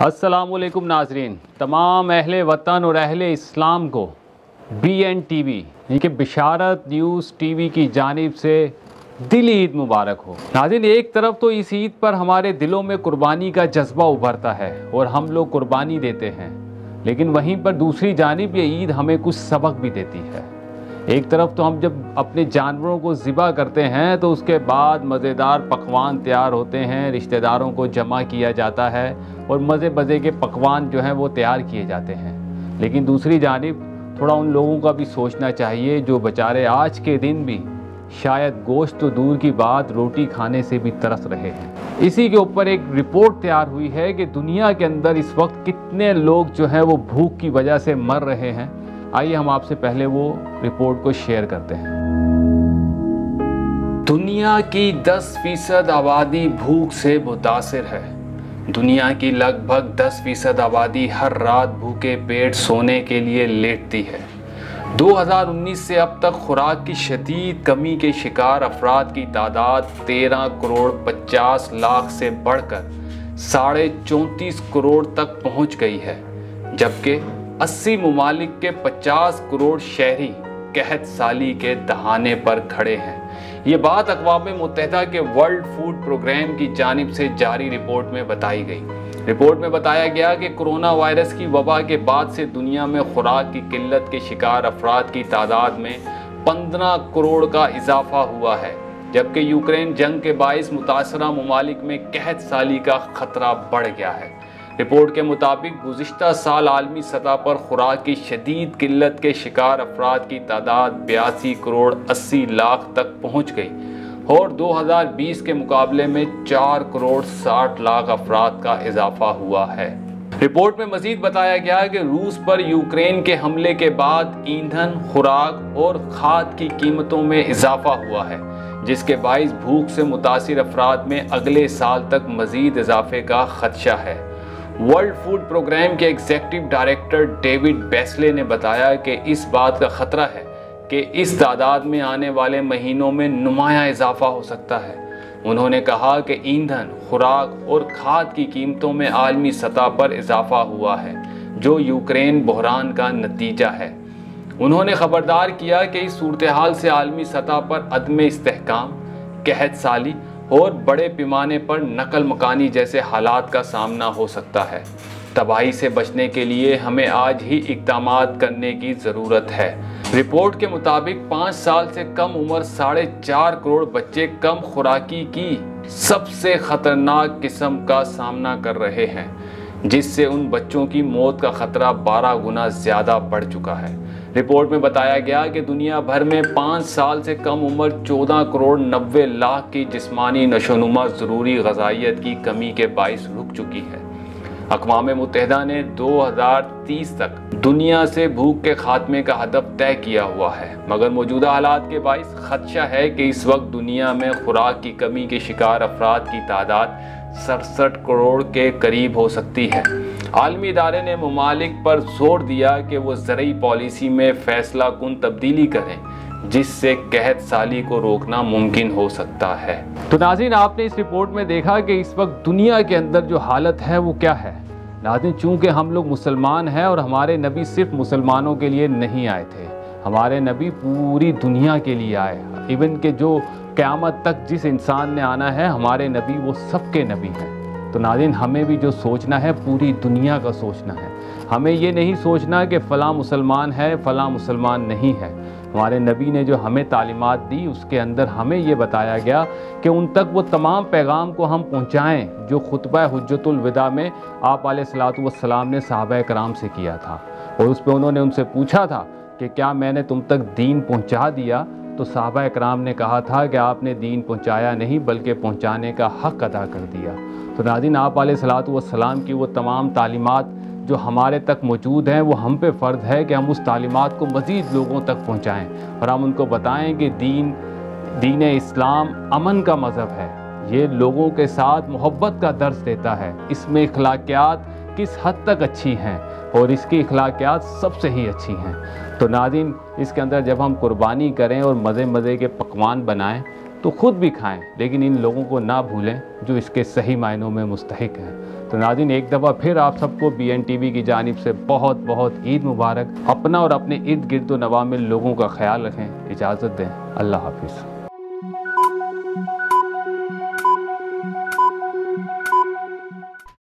असलकुम नाजरीन। तमाम अहल वतन और अहल इस्लाम को बी एन टी वी यानी कि बिशारत न्यूज़ टी वी की जानब से दिली ईद मुबारक हो। नाजिन एक तरफ़ तो इस ईद पर हमारे दिलों में कुर्बानी का जज्बा उभरता है और हम लोग कुर्बानी देते हैं, लेकिन वहीं पर दूसरी जानब ये ईद हमें कुछ सबक भी देती है। एक तरफ़ तो हम जब अपने जानवरों को ज़िबा करते हैं तो उसके बाद मज़ेदार पकवान तैयार होते हैं, रिश्तेदारों को जमा किया जाता है और मज़े मज़े के पकवान जो हैं वो तैयार किए जाते हैं। लेकिन दूसरी जानब, थोड़ा उन लोगों का भी सोचना चाहिए जो बेचारे आज के दिन भी शायद गोश्त तो दूर की बात रोटी खाने से भी तरस रहे हैं। इसी के ऊपर एक रिपोर्ट तैयार हुई है कि दुनिया के अंदर इस वक्त कितने लोग जो हैं वो भूख की वजह से मर रहे हैं। आइए हम आपसे पहले वो रिपोर्ट को शेयर करते हैं। दुनिया की 10 फ़ीसद आबादी भूख से मुतासर है। दुनिया की लगभग 10 फ़ीसद आबादी हर रात भूखे पेट सोने के लिए लेटती है। 2019 से अब तक खुराक की शदीद कमी के शिकार अफराद की तादाद 13 करोड़ 50 लाख से बढ़कर साढ़े चौंतीस करोड़ तक पहुँच गई है। जबकि 80 ममालिक के 50 करोड़ शहरी कहत साली के दहाने पर खड़े हैं। ये बात अकवा मुतहदा के वर्ल्ड फ़ूड प्रोग्राम की जानब से जारी रिपोर्ट में बताई गई। रिपोर्ट में बताया गया कि कोरोना वायरस की वबा के बाद से दुनिया में खुराक की किल्लत के शिकार अफराद की तादाद में 15 करोड़ का इजाफा हुआ है, जबकि यूक्रेन जंग के बायस मुतासर ममालिक में कहत साली का खतरा बढ़ गया है। रिपोर्ट के मुताबिक गुज्त साल आलमी सतह पर खुराक की शदीद किल्लत के शिकार अफराद की तादाद बयासी करोड़ अस्सी लाख तक पहुँच गई। और 2020 के मुकाबले में चार करोड़ साठ लाख अफराद का इजाफा हुआ है। रिपोर्ट में मजीद बताया गया कि रूस पर यूक्रेन के हमले के बाद ईंधन, खुराक और खाद की कीमतों में इजाफा हुआ है, जिसके बायस भूख से मुतासर अफराद में अगले साल तक मजीद इजाफे का खदशा है। वर्ल्ड फ़ूड प्रोग्राम के एग्जेक्टिव डायरेक्टर डेविड बेस्ले ने बताया कि इस बात का खतरा है कि इस तादाद में आने वाले महीनों में नुमाया इजाफा हो सकता है। उन्होंने कहा कि ईंधन, खुराक और खाद की कीमतों में आलमी सतह पर इजाफा हुआ है, जो यूक्रेन बहरान का नतीजा है। उन्होंने ख़बरदार किया कि इस सूरत हाल से आलमी सतह पर अदम इसकाम कहत साली और बड़े पैमाने पर नकल मकानी जैसे हालात का सामना हो सकता है। तबाही से बचने के लिए हमें आज ही इकदाम करने की ज़रूरत है। रिपोर्ट के मुताबिक पाँच साल से कम उम्र साढ़े चार करोड़ बच्चे कम खुराकी की सबसे ख़तरनाक किस्म का सामना कर रहे हैं, जिससे उन बच्चों की मौत का ख़तरा 12 गुना ज़्यादा बढ़ चुका है। रिपोर्ट में बताया गया कि दुनिया भर में पाँच साल से कम उम्र 14 करोड़ नब्बे लाख की जिस्मानी नशोनुमा ज़रूरी गजाइत की कमी के बायस रुक चुकी है। अकवा मुतहदा ने 2030 तक दुनिया से भूख के खात्मे का हदफ तय किया हुआ है। मगर मौजूदा हालात के बायस खदशा है कि इस वक्त दुनिया में खुराक की कमी के शिकार अफराद की तादाद सड़सठ करोड़ के करीब हो सकती है। आलमी इदारे ने ममालिक पर ज़ोर दिया कि वो ज़रूरी पॉलिसी में फ़ैसला कन तब्दीली करें, जिससे कहत साली को रोकना मुमकिन हो सकता है। तो नाजिन आपने इस रिपोर्ट में देखा कि इस वक्त दुनिया के अंदर जो हालत है, वो क्या है? नाजिन चूँकि हम लोग मुसलमान हैं और हमारे नबी सिर्फ़ मुसलमानों के लिए नहीं आए थे, हमारे नबी पूरी दुनिया के लिए आए। इवन के जो क़्यामत तक जिस इंसान ने आना है, हमारे नबी वो सबके नबी हैं। तो नाजिन हमें भी जो सोचना है, पूरी दुनिया का सोचना है। हमें ये नहीं सोचना कि फ़लाँ मुसलमान है, फ़लाँ मुसलमान नहीं है। हमारे नबी ने जो हमें तालीमत दी, उसके अंदर हमें ये बताया गया कि उन तक वो तमाम पैगाम को हम पहुँचाएँ, जो खुतब हजतुलविदा में आप सलाम ने साहब कराम से किया था। और उस पर उन्होंने उनसे पूछा था कि क्या मैंने तुम तक दीन पहुँचा दिया? तो साहबा कराम ने कहा था कि आपने दीन पहुँचाया नहीं, बल्कि पहुँचाने का हक़ अदा कर दिया। तो नाजिन आप सलाम की वो तमाम तालीमत जो हमारे तक मौजूद हैं, वो हम पे फ़र्ज़ है कि हम उस तालीमत को मज़ीद लोगों तक पहुँचाएँ और हम उनको बताएँ कि दीन दीन इस्लाम अमन का मज़हब है। ये लोगों के साथ मोहब्बत का दर्ज देता है। इसमें अखलाक़ियात किस हद तक अच्छी हैं और इसकी अखलाक़ियात सबसे ही अच्छी हैं। तो नादिन इसके अंदर जब हम कुर्बानी करें और मज़े मज़े के पकवान बनाएँ तो ख़ुद भी खाएँ, लेकिन इन लोगों को ना भूलें जो इसके सही मायनों में मुस्तक हैं। तो नाजिन एक दफ़ा फिर आप सबको बी एन टी वी की जानब से बहुत बहुत ईद मुबारक। अपना और अपने इर्द गिर्द नवा में लोगों का ख्याल रखें। इजाज़त दें। अल्लाह हाफिज़।